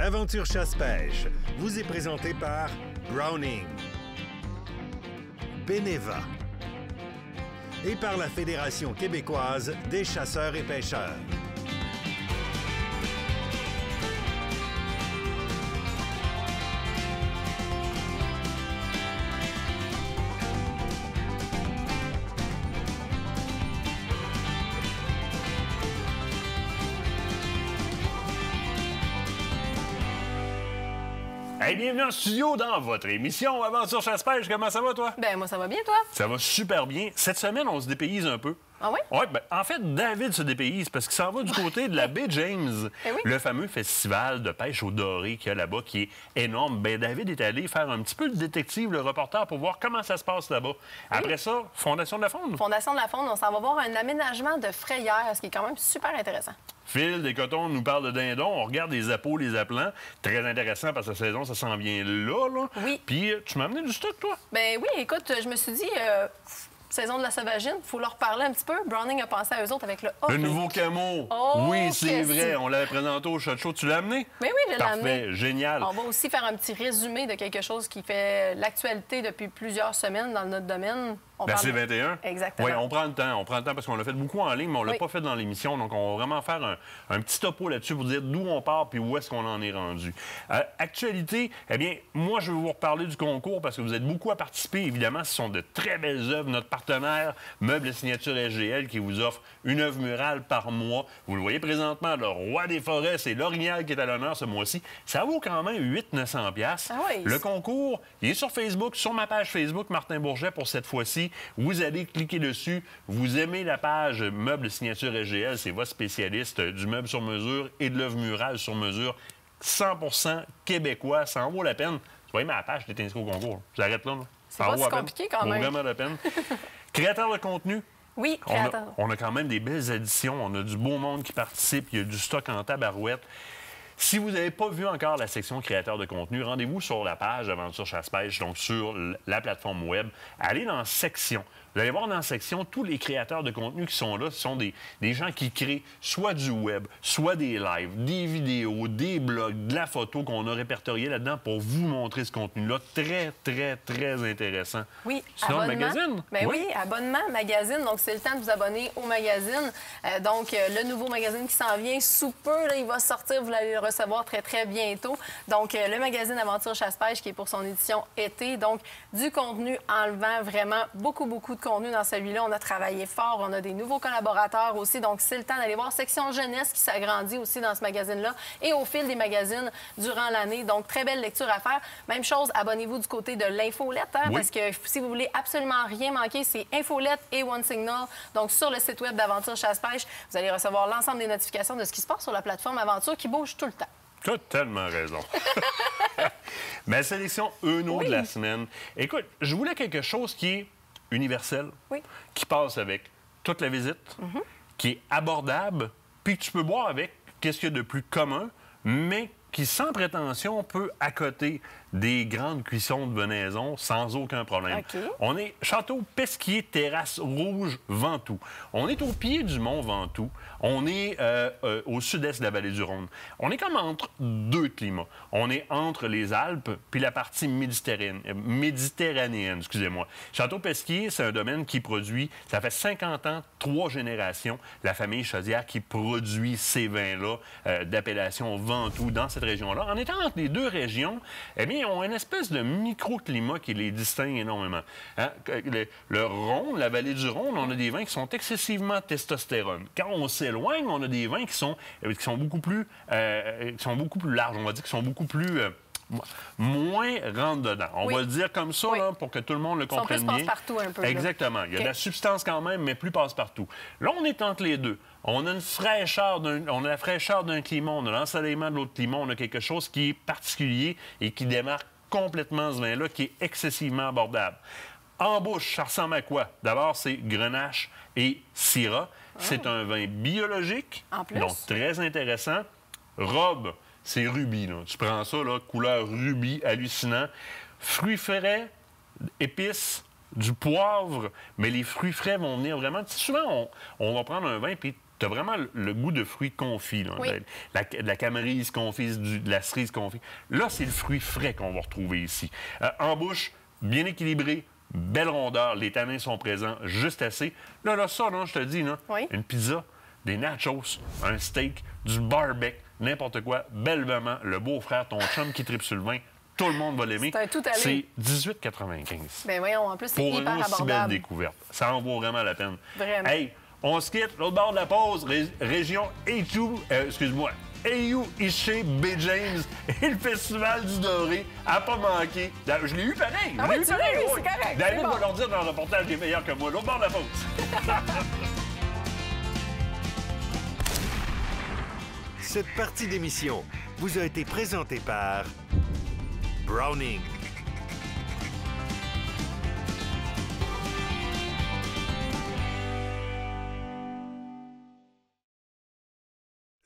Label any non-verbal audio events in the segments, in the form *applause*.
Aventure chasse-pêche vous est présenté par Browning, Beneva et par la Fédération québécoise des chasseurs et pêcheurs. Hey, bienvenue en studio dans votre émission Aventure Chasse-Pêche. Comment ça va, toi? Ben, moi, ça va bien, toi? Ça va super bien. Cette semaine, on se dépayse un peu. Ah oui? Oui, ben, en fait, David se dépayse parce qu'il s'en va du côté de la *laughs* baie James, Eh oui. le fameux festival de pêche au doré qu'il y a là-bas, qui est énorme. Ben, David est allé faire un petit peu le détective, le reporter, pour voir comment ça se passe là-bas. Après ça, Fondation de la Faune. Fondation de la Faune, on s'en va voir un aménagement de frayère, ce qui est quand même super intéressant. Phil des cotons nous parle de dindon. On regarde les appos, les appelants. Très intéressant parce que la saison, ça s'en vient là. là. Oui. Puis, tu m'as amené du stock, toi? Ben oui, écoute, je me suis dit, euh, saison de la sauvagine, il faut leur parler un petit peu. Browning a pensé à eux autres avec le Le nouveau camo. Oh, oui, c'est vrai. On l'avait présenté au Shot Show. Tu l'as amené? Ben oui, je l'ai Parfait. amené. Génial. On va aussi faire un petit résumé de quelque chose qui fait l'actualité depuis plusieurs semaines dans notre domaine. On La parle- C21? Exactement. Oui, on prend le temps. On prend le temps parce qu'on l'a fait beaucoup en ligne, mais on l'a Oui. pas fait dans l'émission. Donc, on va vraiment faire un, un petit topo là-dessus pour dire d'où on part puis où est-ce qu'on en est rendu. Euh, actualité, eh bien, moi, je vais vous reparler du concours parce que vous êtes beaucoup à participer. Évidemment, ce sont de très belles œuvres. Notre partenaire, Meubles et Signatures SGL, qui vous offre une œuvre murale par mois. Vous le voyez présentement, le roi des forêts, c'est l'orignal qui est à l'honneur ce mois-ci. Ça vaut quand même 800-900 piastres. Ah oui. Le concours, il est sur Facebook, sur ma page Facebook, Martin Bourget, pour cette fois-ci. Vous allez cliquer dessus. Vous aimez la page Meubles Signature SGL, c'est votre spécialiste du meuble sur mesure et de l'œuvre murale sur mesure. 100% québécois, ça en vaut la peine. Vois, ma page, t'es inscrit au concours. J'arrête là. là. C'est pas vaut si peine. compliqué, quand Ça vaut même. vraiment la peine. *laughs* Créateur de contenu, Oui, on a, on a quand même des belles éditions. On a du beau monde qui participe. Il y a du stock en tabarouette. Si vous n'avez pas vu encore la section créateur de contenu, rendez-vous sur la page Aventure Chasse-Pêche, donc sur la plateforme web. Allez dans section. Vous allez voir dans section tous les créateurs de contenu qui sont là. Ce sont des, des gens qui créent soit du web, soit des lives, des vidéos, des blogs, de la photo qu'on a répertorié là-dedans pour vous montrer ce contenu-là. Très, très, très intéressant. Oui, Sinon, le abonnement. magazine? Ben Oui. oui. abonnement, magazine. Donc, c'est le temps de vous abonner au magazine. Euh, donc, euh, le nouveau magazine qui s'en vient sous peu, là, il va sortir. Vous allez le recevoir très, très bientôt. Donc, euh, le magazine Aventure Chasse-Pêche qui est pour son édition été. Donc, du contenu enlevant vraiment beaucoup, beaucoup de contenu dans celui-là. On a travaillé fort. On a des nouveaux collaborateurs aussi. Donc, c'est le temps d'aller voir section jeunesse qui s'agrandit aussi dans ce magazine-là et au fil des magazines durant l'année. Donc, très belle lecture à faire. Même chose, abonnez-vous du côté de l'infolette, hein, Oui. parce que si vous voulez absolument rien manquer, c'est Infolette et One Signal. Donc, sur le site web d'Aventure Chasse-Pêche, vous allez recevoir l'ensemble des notifications de ce qui se passe sur la plateforme Aventure qui bouge tout le temps. Tu as tellement raison. *laughs* Ma sélection Euno de la semaine. Écoute, je voulais quelque chose qui est universel, Oui. qui passe avec toute la visite, qui est abordable, puis que tu peux boire avec qu'est-ce qu'il y a de plus commun, mais qui, sans prétention, peut accoter des grandes cuissons de venaison sans aucun problème. On est Château Pesquier, terrasse rouge, Ventoux. On est au pied du mont Ventoux. On est euh, euh, au sud-est de la vallée du Rhône. On est comme entre deux climats. On est entre les Alpes puis la partie méditerranéenne. méditerranéenne excusez-moi. Château Pesquier, c'est un domaine qui produit, ça fait 50 ans, trois générations, la famille Chaudière qui produit ces vins-là euh, d'appellation Ventoux dans cette région-là. En étant entre les deux régions, eh bien, ont une espèce de microclimat qui les distingue énormément. Hein? Le, le Rhône, la vallée du Rhône, on a des vins qui sont excessivement testostérone. Quand on s'éloigne, on a des vins qui sont, euh, qui sont beaucoup plus, euh, qui sont beaucoup plus larges. On va dire qui sont beaucoup plus euh, mo- moins rentre dedans. On Oui. va le dire comme ça Oui. là, pour que tout le monde le comprenne bien. passe-partout un peu. Exactement. Il y a de la substance quand même, mais plus passe-partout. Là, on est entre les deux. On a une fraîcheur, d'un- on a la fraîcheur d'un climat, on a l'ensoleillement de l'autre climat, on a quelque chose qui est particulier et qui démarque complètement ce vin-là, qui est excessivement abordable. En bouche, ça ressemble à quoi? D'abord, c'est Grenache et Syrah. C'est un vin biologique, En plus. donc très intéressant. Robe, c'est rubis. là. Tu prends ça, là, couleur rubis, hallucinant. Fruits frais, épices, du poivre, mais les fruits frais vont venir vraiment. Souvent, on, on va prendre un vin, puis tu as vraiment le- le goût de fruits confits. là. Oui. La, de la camerise confise, du- de la cerise confite. Là, c'est le fruit frais qu'on va retrouver ici. Euh, en bouche, bien équilibré, belle rondeur, les tanins sont présents juste assez. Là, là, ça, là, je te dis, là, Oui. une pizza, des nachos, un steak, du barbecue, n'importe quoi, bellement, le beau-frère, ton chum qui tripe sur le vin, tout le monde va l'aimer. C'est un tout aller. C'est 18,95 Ben voyons, en plus, c'est pour une hyper aussi belle abordable. découverte. Ça en vaut vraiment la peine. Vraiment. Hey, on se quitte, l'autre bord de la pause, ré- région Eichu, euh, excuse-moi, Ayu Ishe B. James et le Festival du Doré à pas manquer. Je l'ai eu pareil. Ah je l'ai oui, eu tu l'as pareil, eu, oui. c'est correct, David bon. va leur dire dans le reportage qu'il est meilleur que moi. L'autre bord de la pause. Cette partie d'émission vous a été présentée par Browning.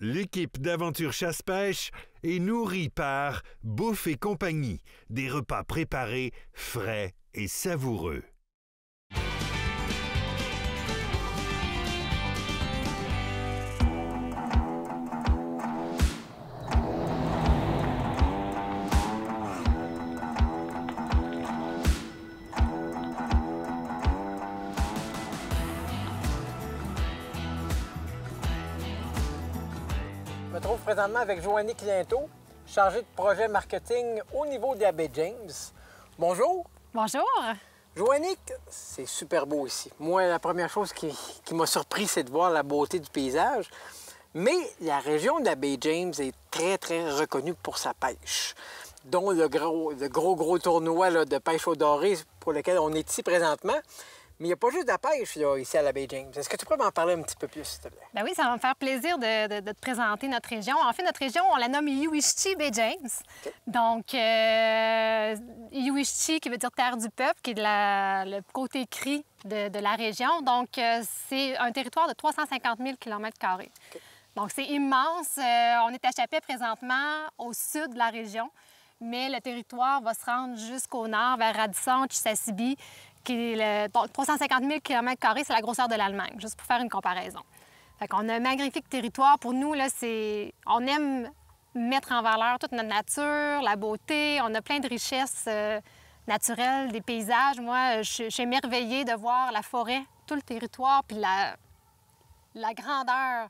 L'équipe d'Aventure Chasse-Pêche est nourrie par Bouffe et compagnie, des repas préparés, frais et savoureux. Je me trouve présentement avec Joanny Cliento, chargée de projet marketing au niveau de la baie James. Bonjour. Bonjour. Joannick, c'est super beau ici. Moi, la première chose qui, qui m'a surpris, c'est de voir la beauté du paysage. Mais la région de la baie James est très, très reconnue pour sa pêche, dont le gros, le gros, gros tournoi là, de pêche au doré pour lequel on est ici présentement. Mais il n'y a pas juste de la pêche là, ici à la baie James. Est-ce que tu pourrais m'en parler un petit peu plus, s'il te plaît? Ben oui, ça va me faire plaisir de, de- de te présenter notre région. En fait, notre région, on la nomme Iwichiti Bay James. Donc, euh, qui veut dire terre du peuple, qui est de la- le côté cri de, de la région. Donc, euh, c'est un territoire de 350 000 km. Donc, c'est immense. Euh, on est à Chapet présentement, au sud de la région, mais le territoire va se rendre jusqu'au nord, vers Radisson, Chisasibi, qui est le, donc, 350 000 km, c'est la grosseur de l'Allemagne, juste pour faire une comparaison. Fait a un magnifique territoire. Pour nous, là, c'est... on aime mettre en valeur toute notre nature, la beauté. On a plein de richesses euh, naturelles, des paysages. Moi, je suis émerveillée de voir la forêt, tout le territoire, puis la grandeur.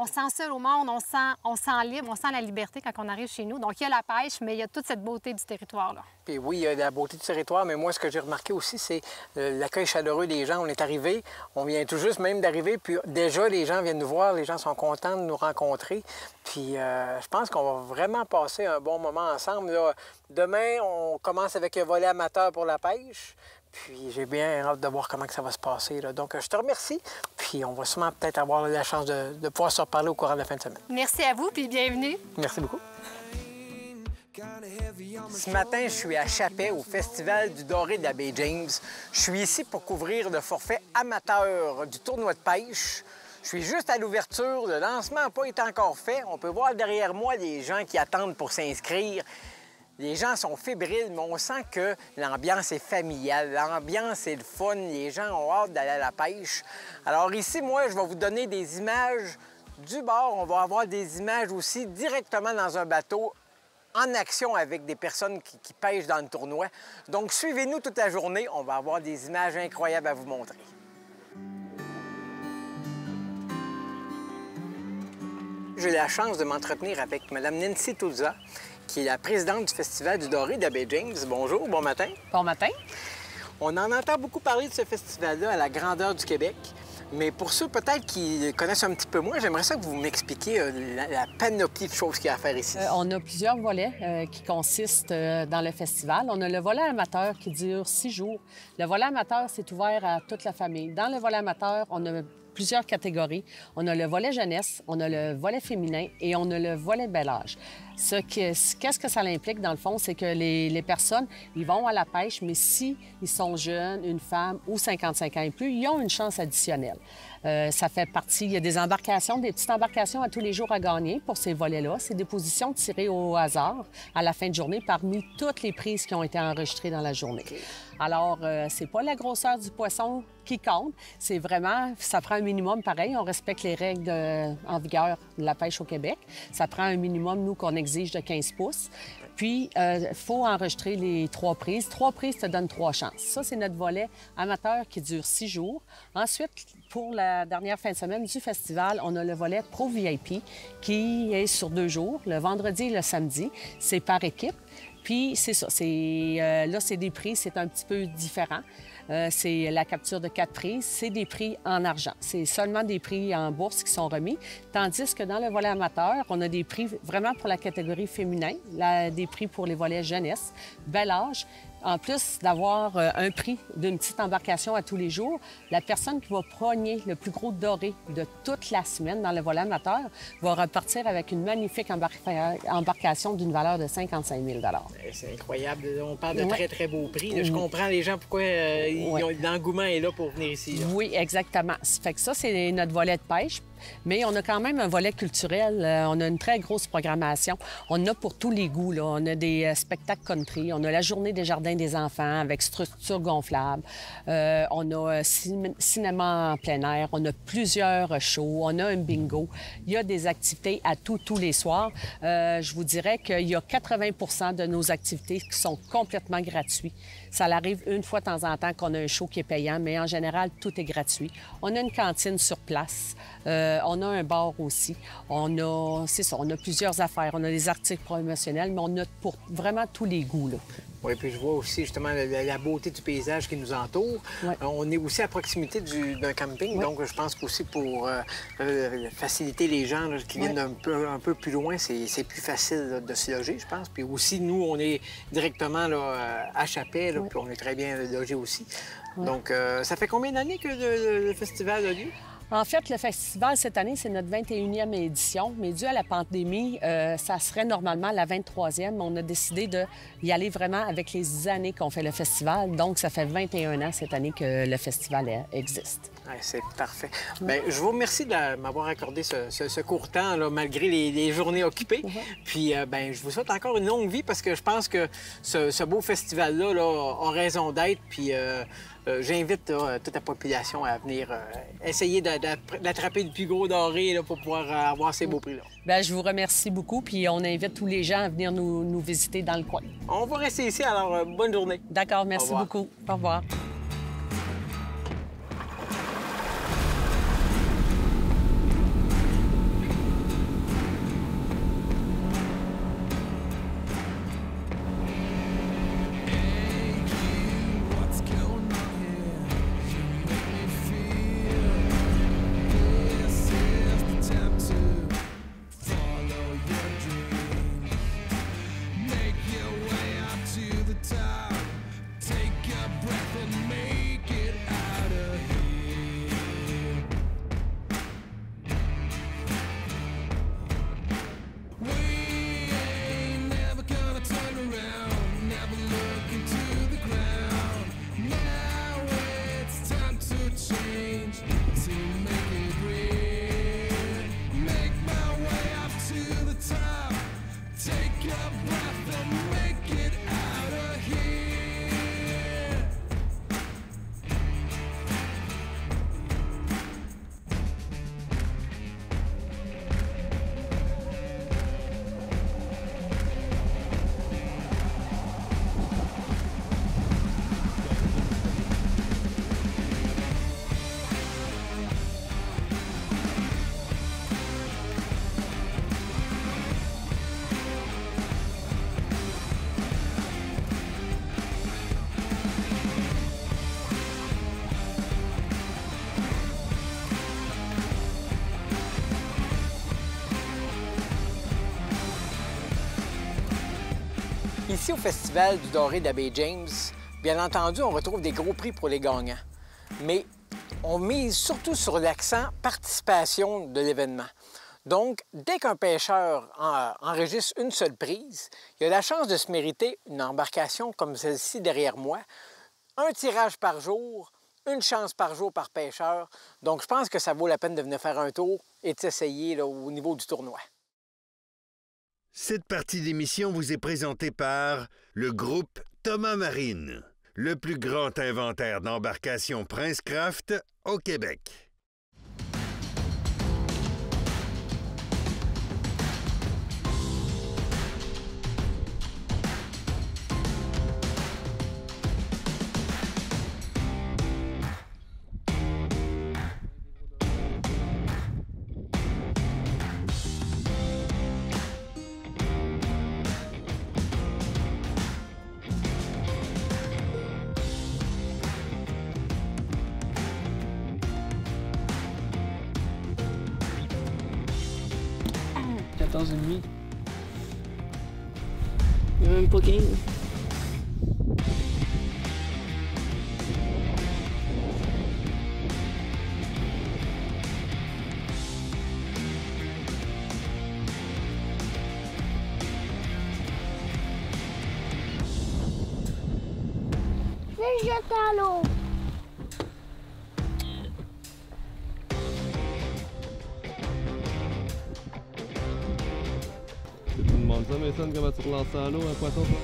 On se sent seul au monde, on se sent, on se sent libre, on sent la liberté quand on arrive chez nous. Donc, il y a la pêche, mais il y a toute cette beauté du territoire-là. Puis oui, il y a la beauté du territoire, mais moi, ce que j'ai remarqué aussi, c'est euh, l'accueil chaleureux des gens. On est arrivé, on vient tout juste même d'arriver, puis déjà, les gens viennent nous voir, les gens sont contents de nous rencontrer. Puis euh, je pense qu'on va vraiment passer un bon moment ensemble. Demain, on commence avec un volet amateur pour la pêche. Puis j'ai bien hâte de voir comment que ça va se passer. là. Donc, euh, je te remercie. Puis on va sûrement peut-être avoir la chance de, de pouvoir se reparler au courant de la fin de semaine. Merci à vous, puis bienvenue. Merci beaucoup. Ce matin, je suis à Chapet, au Festival du Doré de la baie James. Je suis ici pour couvrir le forfait amateur du tournoi de pêche. Je suis juste à l'ouverture. Le lancement n'a pas été encore fait. On peut voir derrière moi les gens qui attendent pour s'inscrire. Les gens sont fébriles, mais on sent que l'ambiance est familiale, l'ambiance est le fun, les gens ont hâte d'aller à la pêche. Alors ici, moi, je vais vous donner des images du bord. On va avoir des images aussi directement dans un bateau en action avec des personnes qui, pêchent dans le tournoi. Donc, suivez-nous toute la journée. On va avoir des images incroyables à vous montrer. J'ai la chance de m'entretenir avec Mme Nancy Touza, qui est la présidente du Festival du Doré baie James. Bonjour, bon matin. Bon matin. On en entend beaucoup parler de ce festival-là à la grandeur du Québec. Mais pour ceux peut-être qui connaissent un petit peu moins, j'aimerais ça que vous m'expliquiez euh, la, la panoplie de choses qu'il y a à faire ici. Euh, on a plusieurs volets euh, qui consistent dans le festival. On a le volet amateur qui dure six jours. Le volet amateur, c'est ouvert à toute la famille. Dans le volet amateur, on a plusieurs catégories. On a le volet jeunesse, on a le volet féminin et on a le volet bel âge. Ce que- Qu'est-ce que ça implique, dans le fond? C'est que les, les personnes, ils vont à la pêche, mais si sont jeunes, une femme ou 55 ans et plus, ils ont une chance additionnelle. Euh, ça fait partie, il y a des embarcations, des petites embarcations à tous les jours à gagner pour ces volets-là. C'est des positions tirées au hasard à la fin de journée parmi toutes les prises qui ont été enregistrées dans la journée. Alors, euh, c'est pas la grosseur du poisson qui compte, c'est vraiment, ça prend un minimum pareil, on respecte les règles en vigueur de la pêche au Québec. Ça prend un minimum, nous, qu'on exige de 15 pouces. Puis, il faut enregistrer les trois prises. Trois prises te donnent trois chances. Ça, c'est notre volet amateur qui dure six jours. Ensuite, pour la dernière fin de semaine du festival, on a le volet Pro VIP qui est sur deux jours, le vendredi et le samedi. C'est par équipe. Puis c'est ça, c'est euh, là c'est des prix, c'est un petit peu différent. Euh, c'est la capture de quatre prises, c'est des prix en argent. C'est seulement des prix en bourse qui sont remis, tandis que dans le volet amateur, on a des prix vraiment pour la catégorie féminin, des prix pour les volets jeunesse, bel âge. En plus d'avoir euh, un prix d'une petite embarcation à tous les jours, la personne qui va progner le plus gros doré de toute la semaine dans le volet amateur va repartir avec une magnifique embarca- embarcation d'une valeur de 55 000 Eh, C'est incroyable. On parle de très, très beaux prix. là. Je comprends les gens pourquoi euh, l'engouement est là pour venir ici. là. Oui, exactement. Ça Fait que ça, c'est notre volet de pêche. Mais on a quand même un volet culturel. Euh, on a une très grosse programmation. On a pour tous les goûts. Là. On a des euh, spectacles country. On a la journée des jardins des enfants avec structure gonflable. Euh, on a cin- cinéma en plein air. On a plusieurs shows. On a un bingo. Il y a des activités à tous, tous les soirs. Je vous dirais qu'il y a 80 de nos activités qui sont complètement gratuites. Ça arrive une fois de temps en temps qu'on a un show qui est payant, mais en général, tout est gratuit. On a une cantine sur place. Euh, on a un bar aussi. On a, c'est ça, on a plusieurs affaires. On a des articles promotionnels, mais on a pour vraiment tous les goûts. Là. Oui, puis je vois aussi justement la, beauté du paysage qui nous entoure. Ouais. Euh, On est aussi à proximité du- d'un camping, Ouais. donc je pense qu'aussi pour euh, euh, faciliter les gens là, qui viennent un, peu, un peu plus loin, c'est plus facile là, de se loger, je pense. Puis aussi, nous, on est directement là, à Chapet, puis on est très bien logés aussi. Donc, euh, ça fait combien d'années que le, le festival a lieu? En fait, le festival cette année, c'est notre 21e édition, mais dû à la pandémie, euh, ça serait normalement la 23e. mais On a décidé d'y aller vraiment avec les années qu'on fait le festival. Donc, ça fait 21 ans cette année que le festival existe. Ouais, c'est parfait. Bien, je vous remercie de m'avoir accordé ce, ce- ce court temps, là, malgré les, les journées occupées. Puis, euh, ben, je vous souhaite encore une longue vie parce que je pense que ce, ce beau festival-là là, a raison d'être. Puis, euh, euh, j'invite là, toute la population à venir euh, essayer d'a- d'a- d'attraper le plus gros doré là, pour pouvoir euh, avoir ces beaux prix-là. Bien, je vous remercie beaucoup, puis on invite tous les gens à venir nous, nous visiter dans le coin. On va rester ici, alors euh, bonne journée. D'accord, merci beaucoup. Au revoir. Ici, au Festival du Doré d'Abbé James, bien entendu, on retrouve des gros prix pour les gagnants. Mais on mise surtout sur l'accent participation de l'événement. Donc, dès qu'un pêcheur en- enregistre une seule prise, il a la chance de se mériter une embarcation comme celle-ci derrière moi, un tirage par jour, une chance par jour par pêcheur. Donc, je pense que ça vaut la peine de venir faire un tour et de s'essayer au niveau du tournoi. Cette partie d'émission vous est présentée par le groupe Thomas Marine. le plus grand inventaire d'embarcations Princecraft au Québec. C'est jeté à l'eau. Tu me demandes ça, Mason, comment tu relances ça à l'eau, un poisson, toi?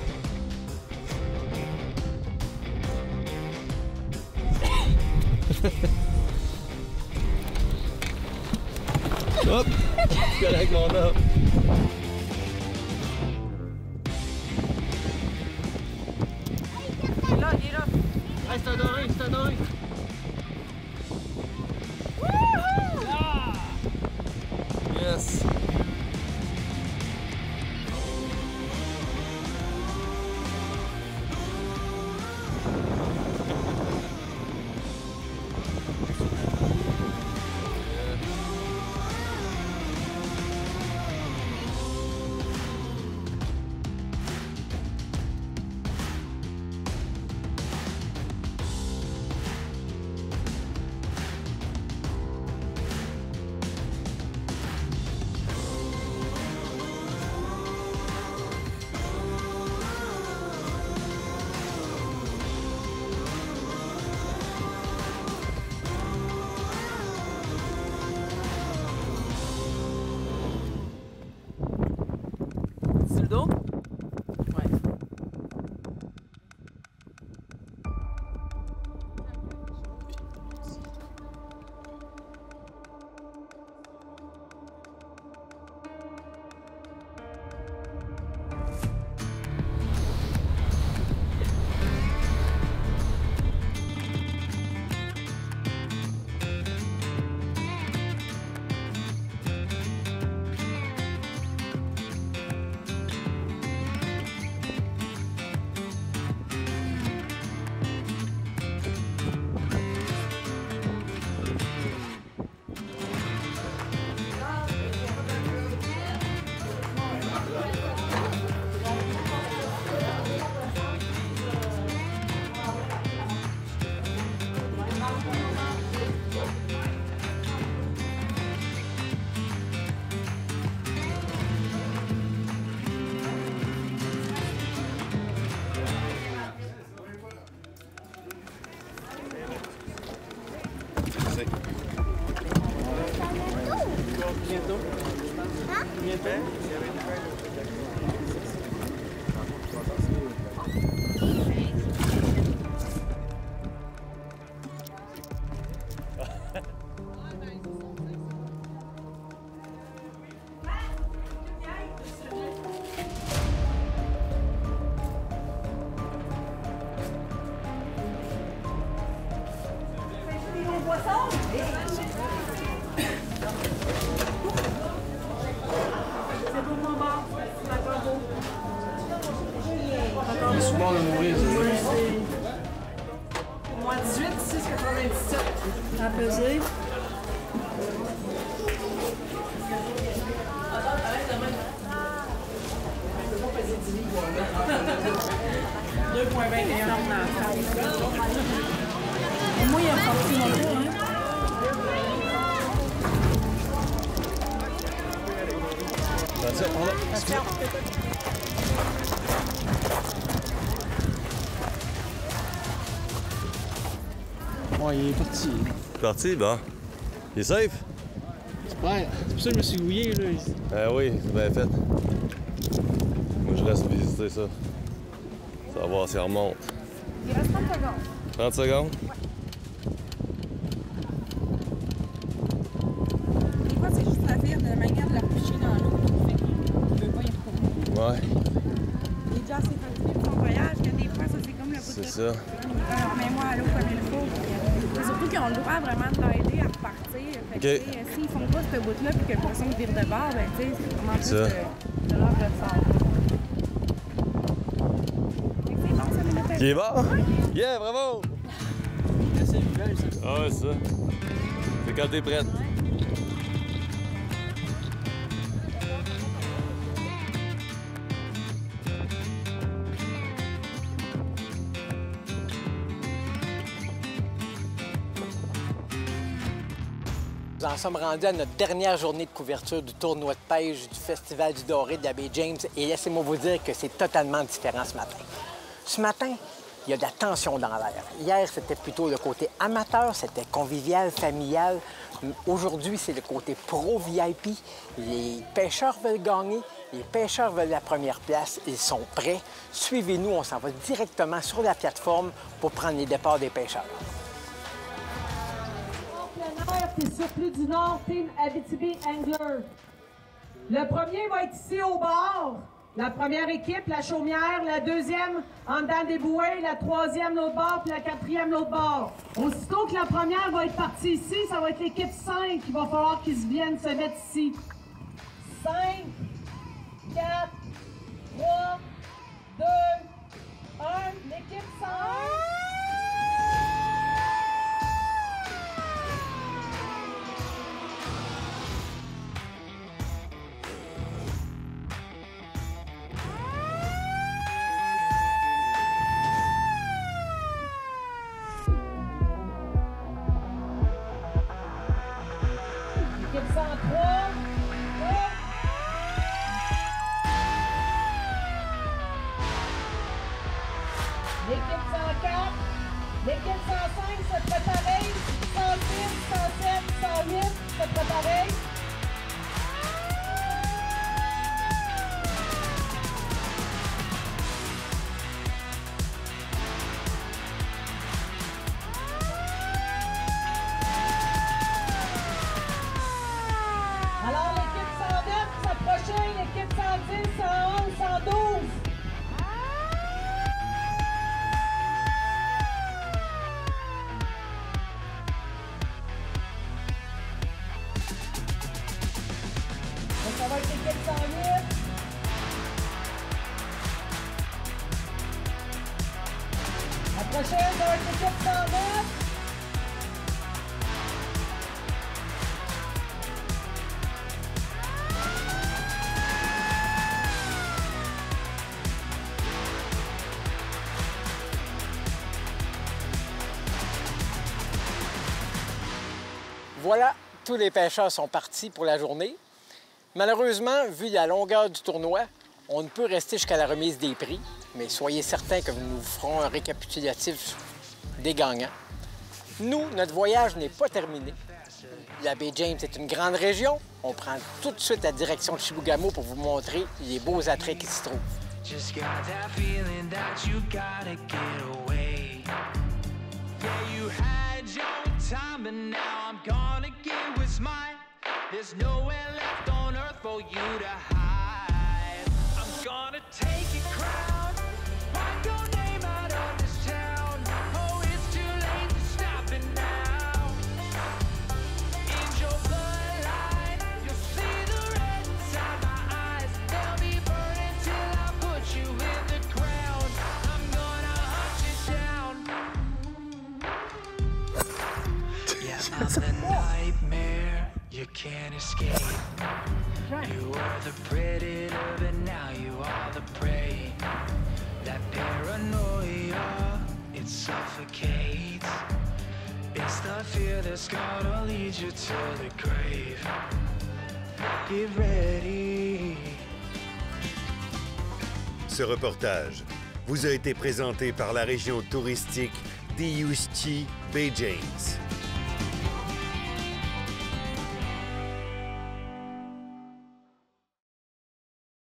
Hop! Je suis avec mon homme. Hey, c'est un doré, c'est un doré. Yes! Souvent de mourir, Moins 18, 6, 97. À peser. Deux point vingt et un Moi, il a sorti mon coup, Ouais, il est parti. Parti, bon. Il est safe? Ouais, c'est pour ça que je me suis gouillé, là. Ah oui, c'est bien fait. Moi, je reste visiter ça. Ça va voir si elle remonte. Il reste 30 secondes. 30 secondes? Des fois, c'est juste la vire de la manière de la coucher dans l'eau fait ne pas y. Ouais, Il est déjà assez fatigué de son voyage que des fois, ça, c'est comme le bout c'est de ça. Alors, mets-moi à l'eau comme il qu'ils ont le droit vraiment de l'aider à repartir. Fait que, OK. tu sais, S'ils font pas ce bout-là puis que le poisson vire de bord, ben, tu sais, c'est vraiment plus de, de l'ordre de sang. Fait que c'est bon, ça minutes. Qui est bon? Yeah, bravo! Ah ouais, c'est ça. C'est quand t'es prête. Nous en sommes rendus à notre dernière journée de couverture du tournoi de pêche du Festival du Doré de la baie James et laissez-moi vous dire que c'est totalement différent ce matin. Ce matin, il y a de la tension dans l'air. Hier, c'était plutôt le côté amateur, c'était convivial, familial. Aujourd'hui, c'est le côté pro-VIP. Les pêcheurs veulent gagner, les pêcheurs veulent la première place, ils sont prêts. Suivez-nous, on s'en va directement sur la plateforme pour prendre les départs des pêcheurs. Surplus du Nord, Team Abitibi Angler. Le premier va être ici au bord. La première équipe, la chaumière. La deuxième, en dedans des bouées. La troisième, l'autre bord. Puis la quatrième, l'autre bord. Aussitôt que la première va être partie ici, ça va être l'équipe 5 qui va falloir qu'ils se viennent se mettre ici. 5, 4, 3, 2, 1. L'équipe 5. Tous les pêcheurs sont partis pour la journée. Malheureusement, vu la longueur du tournoi, on ne peut rester jusqu'à la remise des prix, mais soyez certains que nous vous ferons un récapitulatif des gagnants. Nous, notre voyage n'est pas terminé. La baie James est une grande région. On prend tout de suite la direction de Chibougamau pour vous montrer les beaux attraits qui s'y trouvent. Time, but now I'm gonna get what's mine. There's nowhere left on earth for you to hide. Ce reportage vous a été présenté par la région touristique d'Iusti Bay James.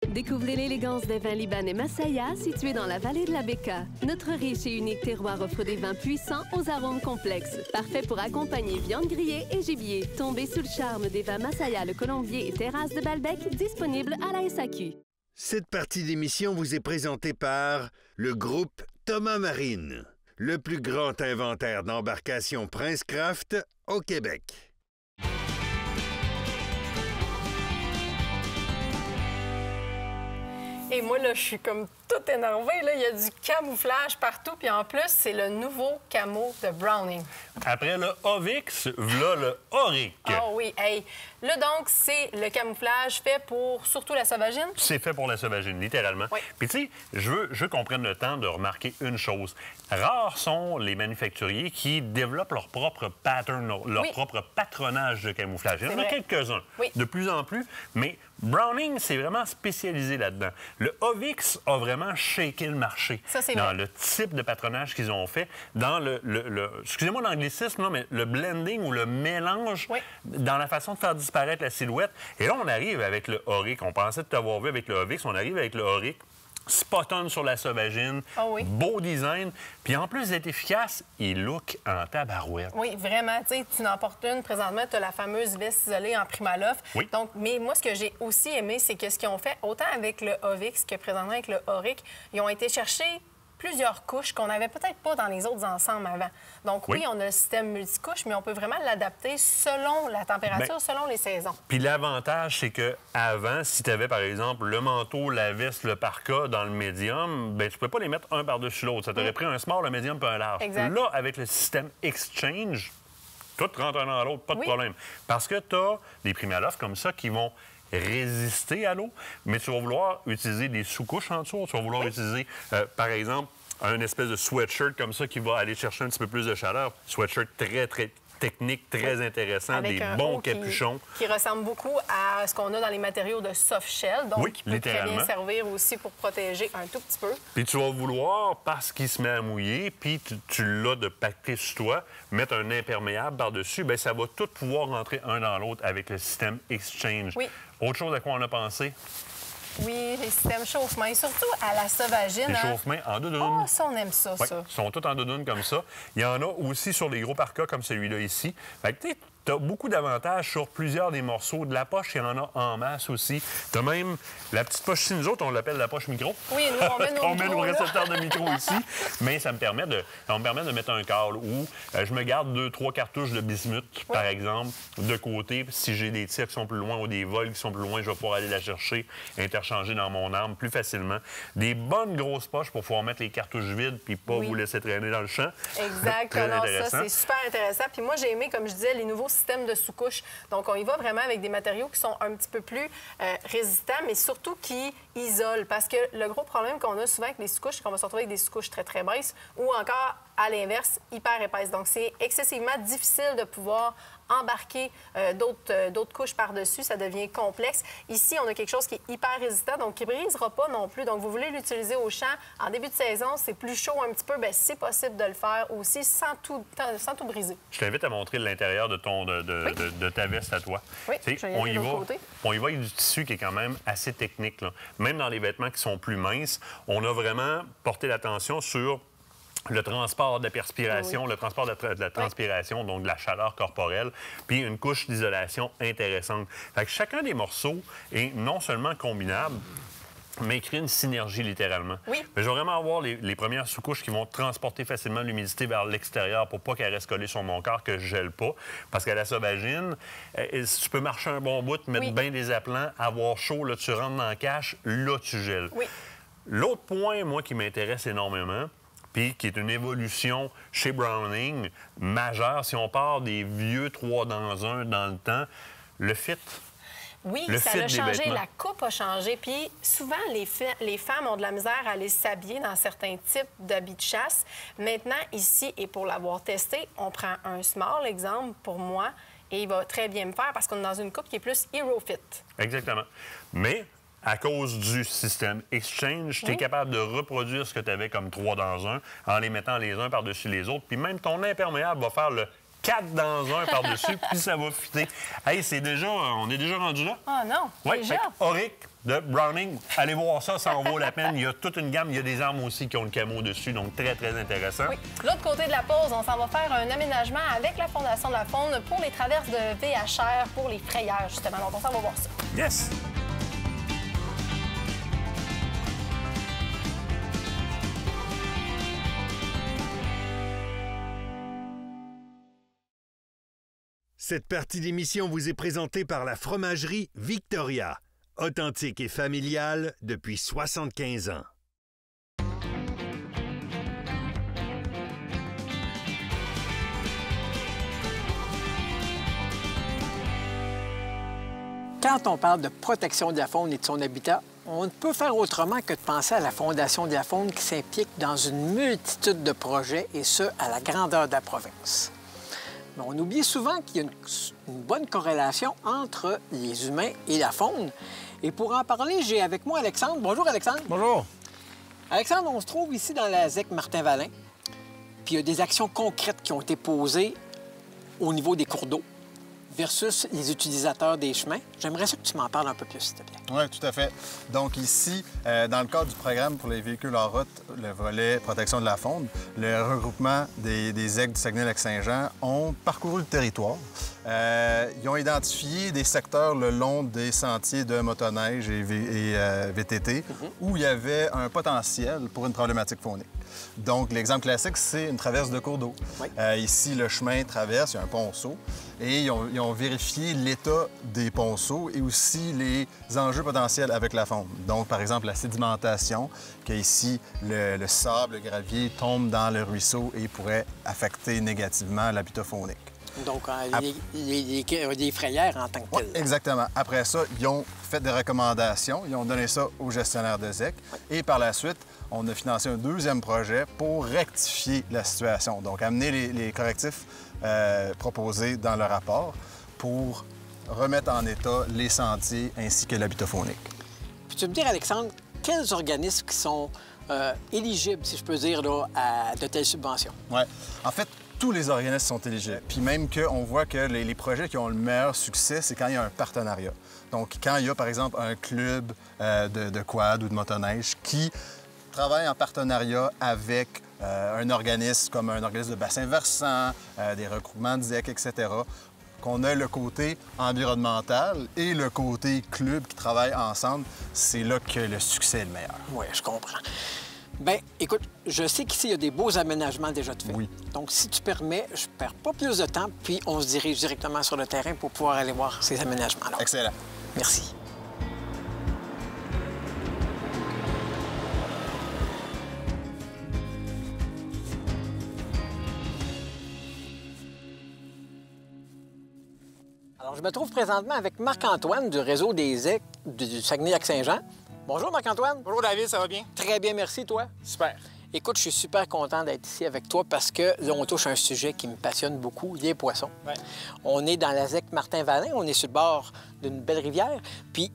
Découvrez l'élégance des vins libanais Masaya, situés dans la vallée de la Beka. Notre riche et unique terroir offre des vins puissants aux arômes complexes, parfait pour accompagner viande grillée et gibier. Tombez sous le charme des vins Masaya, le Colombier et Terrasse de Balbec, disponibles à la SAQ. Cette partie d'émission vous est présentée par le groupe Thomas Marine, le plus grand inventaire d'embarcations Princecraft au Québec. Et moi, là, je suis comme toute énervée. Là. Il y a du camouflage partout. Puis en plus, c'est le nouveau camo de Browning. Après le Ovix, voilà le Auric. Ah oui, hey. Là, donc, c'est le camouflage fait pour surtout la sauvagine. C'est fait pour la sauvagine, littéralement. Puis, tu sais, je veux, je veux qu'on prenne le temps de remarquer une chose. Rares sont les manufacturiers qui développent leur propre pattern, leur Oui. propre patronage de camouflage. Il y en C'est a quelques-uns, Oui. de plus en plus, mais Browning s'est vraiment spécialisé là-dedans. Le Ovix a vraiment shaké le marché Ça, dans vrai. le type de patronage qu'ils ont fait, dans le, le- le- excusez-moi l'anglicisme, mais le blending ou le mélange dans la façon de faire disparaître la silhouette. Et là, on arrive avec le Auric. On pensait de t'avoir vu avec le Ovix, on arrive avec le Auric. Spot on sur la sauvagine, Ah oui. beau design, puis en plus d'être efficace, il look en tabarouette. Oui, vraiment. Tu sais, tu n'emportes une. Présentement, tu as la fameuse veste isolée en Primaloft. Oui. Donc, mais moi, ce que j'ai aussi aimé, c'est que ce qu'ils ont fait, autant avec le Ovix que présentement avec le Auric, ils ont été chercher plusieurs couches qu'on n'avait peut-être pas dans les autres ensembles avant. Donc, oui, Oui. on a le système multicouche, mais on peut vraiment l'adapter selon la température, Ben- selon les saisons. Puis l'avantage, c'est que avant, si tu avais par exemple le manteau, la veste, le parka dans le médium, ben tu peux pas les mettre un par-dessus l'autre. Ça t'aurait pris un small, un médium puis un large. Exact. Là, avec le système Exchange, tout rentre un dans l'autre, pas de Oui. problème. Parce que tu as des primaloft comme ça qui vont résister à l'eau, mais tu vas vouloir utiliser des sous-couches en dessous. Tu vas vouloir utiliser, euh, par exemple, un espèce de sweatshirt comme ça qui va aller chercher un petit peu plus de chaleur. Sweatshirt très, très technique, très intéressant, Avec des bons qui- capuchons. Qui, ressemble beaucoup à ce qu'on a dans les matériaux de soft shell. Donc, Oui, qui peut très bien servir aussi pour protéger un tout petit peu. Puis tu vas vouloir, parce qu'il se met à mouiller, puis tu, tu l'as de pacté sur toi, mettre un imperméable par-dessus, bien, ça va tout pouvoir rentrer un dans l'autre avec le système Exchange. Oui. Autre chose à quoi on a pensé, Oui, les systèmes chauffement et surtout à la sauvagine. les hein. chauffements en doudoune. Ah, ça, on aime ça, ça. Ils sont tous en doudoune comme ça. Il y en a aussi sur les gros parkas comme celui-là ici. Fait que, tu as beaucoup d'avantages sur plusieurs des morceaux. De la poche, il y en a en masse aussi. Tu as même la petite poche ici, nous autres, on l'appelle la poche micro. Oui, nous, on met *laughs* nos on met nos récepteurs de micro ici. Mais ça me permet de, ça me permet de mettre un câble où euh, je me garde deux, trois cartouches de bismuth, par exemple, de côté. Si j'ai des tirs qui sont plus loin ou des vols qui sont plus loin, je vais pouvoir aller la chercher, interchanger dans mon arme plus facilement. Des bonnes grosses poches pour pouvoir mettre les cartouches vides puis pas Oui. vous laisser traîner dans le champ. Exact. Non, ça, c'est super intéressant. Puis moi, j'ai aimé, comme je disais, les nouveaux systèmes de sous-couches. Donc, on y va vraiment avec des matériaux qui sont un petit peu plus euh, résistants, mais surtout qui isolent. Parce que le gros problème qu'on a souvent avec les sous-couches, c'est qu'on va se retrouver avec des sous-couches très, très minces ou encore, à l'inverse, hyper épaisses. Donc, c'est excessivement difficile de pouvoir embarquer euh, d'autres euh, d'autres couches par-dessus. Ça devient complexe. Ici, on a quelque chose qui est hyper résistant, donc qui ne brisera pas non plus. Donc, vous voulez l'utiliser au champ. En début de saison, c'est plus chaud un petit peu. Bien, c'est possible de le faire aussi sans tout, sans tout briser. Je t'invite à montrer l'intérieur de, ton, de, de- Oui. de- de ta veste à toi. Oui, je on, y va, côté. on y va avec du tissu qui est quand même assez technique. là. Même dans les vêtements qui sont plus minces, on a vraiment porté l'attention sur le transport de la perspiration, le transport de la, tra- de la transpiration, donc de la chaleur corporelle, puis une couche d'isolation intéressante. Fait que chacun des morceaux est non seulement combinable, mais crée une synergie littéralement. Oui. Mais je vais vraiment avoir les, les premières sous-couches qui vont transporter facilement l'humidité vers l'extérieur pour pas qu'elle reste collée sur mon corps, que je gèle pas. Parce qu'à la sauvagine, euh, si tu peux marcher un bon bout, mettre Oui. bien des aplats, avoir chaud, là, tu rentres dans la cache, là, tu gèles. Oui. L'autre point, moi, qui m'intéresse énormément, puis qui est une évolution chez Browning majeure, si on part des vieux 3 dans 1 dans le temps, le fit. Oui, Le ça a changé, la coupe a changé. Puis souvent, les, les femmes ont de la misère à aller s'habiller dans certains types d'habits de chasse. Maintenant, ici, et pour l'avoir testé, on prend un small, exemple, pour moi, et il va très bien me faire parce qu'on est dans une coupe qui est plus Hero Fit. Exactement. Mais à cause du système Exchange, tu es Oui. capable de reproduire ce que tu avais comme 3 dans 1 en les mettant les uns par-dessus les autres. Puis même ton imperméable va faire le quatre dans un par-dessus, *laughs* puis ça va fitter. Hey, c'est déjà... On est déjà rendu là? Ah non, Oui, déjà? Auric de Browning, allez voir ça, ça en vaut la peine. Il y a toute une gamme, il y a des armes aussi qui ont le camo dessus, donc très, très intéressant. Oui. L'autre côté de la pause, on s'en va faire un aménagement avec la Fondation de la Faune pour les traverses de VHR pour les frayères, justement. Donc, on s'en va voir ça. Yes! Cette partie d'émission vous est présentée par la fromagerie Victoria, authentique et familiale depuis 75 ans. Quand on parle de protection de la faune et de son habitat, on ne peut faire autrement que de penser à la Fondation de faune qui s'implique dans une multitude de projets, et ce, à la grandeur de la province. Mais on oublie souvent qu'il y a une, une bonne corrélation entre les humains et la faune. Et pour en parler, j'ai avec moi Alexandre. Bonjour, Alexandre. Bonjour. Alexandre, on se trouve ici dans la ZEC Martin-Valin. Puis il y a des actions concrètes qui ont été posées au niveau des cours d'eau versus les utilisateurs des chemins. J'aimerais ça que tu m'en parles un peu plus, s'il te plaît. Oui, tout à fait. Donc ici, euh, dans le cadre du programme pour les véhicules en route, le volet protection de la faune, le regroupement des, des aigles du Saguenay-Lac-Saint-Jean ont parcouru le territoire. Euh, ils ont identifié des secteurs le long des sentiers de motoneige et, V- et, euh, VTT où il y avait un potentiel pour une problématique faunique. Donc, l'exemple classique, c'est une traverse de cours d'eau. Euh, ici, le chemin traverse, il y a un ponceau, et ils ont, ils ont vérifié l'état des ponceaux et aussi les enjeux potentiels avec la faune. Donc, par exemple, la sédimentation, que ici, le, le sable, le gravier tombe dans le ruisseau et pourrait affecter négativement l'habitat faunique. Donc, euh, les, les- les- les frayères en tant que telles. Exactement. Après ça, ils ont fait des recommandations, ils ont donné ça au gestionnaire de ZEC. Et par la suite, on a financé un deuxième projet pour rectifier la situation. Donc, amener les, les correctifs euh, proposés dans le rapport pour remettre en état les sentiers ainsi que l'habitat faunique. Puis tu peux me dire, Alexandre, quels organismes qui sont euh, éligibles, si je peux dire, là, à de telles subventions? Ouais. En fait, tous les organismes sont éligibles. Puis même qu'on voit que les, les projets qui ont le meilleur succès, c'est quand il y a un partenariat. Donc, quand il y a, par exemple, un club euh, de, de quad ou de motoneige qui travaille en partenariat avec euh, un organisme comme un organisme de bassin versant, euh, des regroupements de ZEC, etc., qu'on a le côté environnemental et le côté club qui travaillent ensemble, c'est là que le succès est le meilleur. Oui, je comprends. Bien, écoute, je sais qu'ici, il y a des beaux aménagements déjà de fait. Oui. Donc, si tu permets, je perds pas plus de temps, puis on se dirige directement sur le terrain pour pouvoir aller voir ces aménagements-là. Excellent. Merci. Alors, je me trouve présentement avec Marc-Antoine du réseau des EC du Saguenay-Lac-Saint-Jean. Bonjour Marc-Antoine. Bonjour David, ça va bien? Très bien, merci. Toi? Super. Écoute, je suis super content d'être ici avec toi parce que là, on touche un sujet qui me passionne beaucoup, les poissons. Ouais. On est dans la ZEC Martin-Valin, on est sur le bord d'une belle rivière. Puis,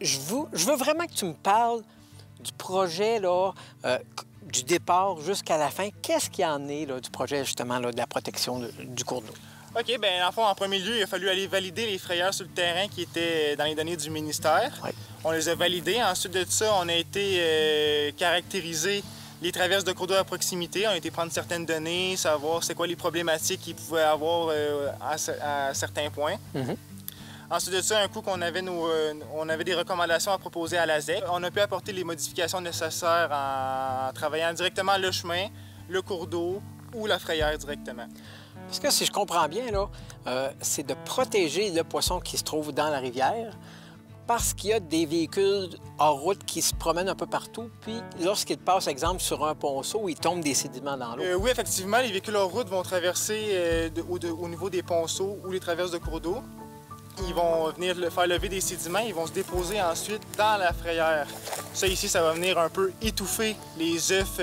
je veux, je veux vraiment que tu me parles du projet, là, euh, du départ jusqu'à la fin. Qu'est-ce qu'il y en est, là, du projet, justement, là, de la protection de- du cours d'eau? OK, bien, en fond, en premier lieu, il a fallu aller valider les frayeurs sur le terrain qui étaient dans les données du ministère. On les a validés. Ensuite de ça, on a été euh, caractériser les traverses de cours d'eau à proximité. On a été prendre certaines données, savoir c'est quoi les problématiques qu'ils pouvaient avoir euh, à, ce- à certains points. Ensuite de ça, un coup qu'on avait, nos, euh, on avait des recommandations à proposer à la ZEC, on a pu apporter les modifications nécessaires en travaillant directement le chemin, le cours d'eau ou la frayère directement. Parce que si je comprends bien, euh, c'est de protéger le poisson qui se trouve dans la rivière parce qu'il y a des véhicules en route qui se promènent un peu partout, puis lorsqu'ils passent, exemple, sur un ponceau, ils tombent des sédiments dans l'eau. Euh, oui, effectivement, les véhicules en route vont traverser euh, au, niveau des ponceaux ou les traverses de cours d'eau. Ils vont venir faire lever des sédiments, ils vont se déposer ensuite dans la frayère. Ça ici, ça va venir un peu étouffer les œufs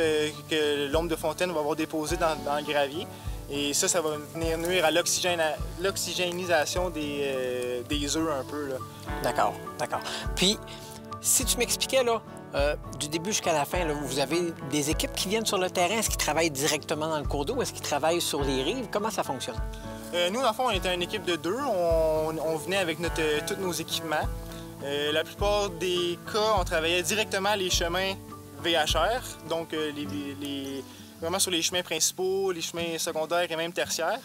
que l'ombre de fontaine va avoir déposés dans le gravier. Et ça, ça va venir nuire à l'oxygénisation des, euh, des œufs un peu. D'accord, d'accord. Puis, si tu m'expliquais, là, Euh, du début jusqu'à la fin, là, vous avez des équipes qui viennent sur le terrain. Est-ce qu'ils travaillent directement dans le cours d'eau? Est-ce qu'ils travaillent sur les rives? Comment ça fonctionne? Euh, nous, dans le fond, on était une équipe de deux. On, on venait avec notre, euh, tous nos équipements. Euh, la plupart des cas, on travaillait directement les chemins VHR, donc les, les- vraiment sur les chemins principaux, les chemins secondaires et même tertiaires.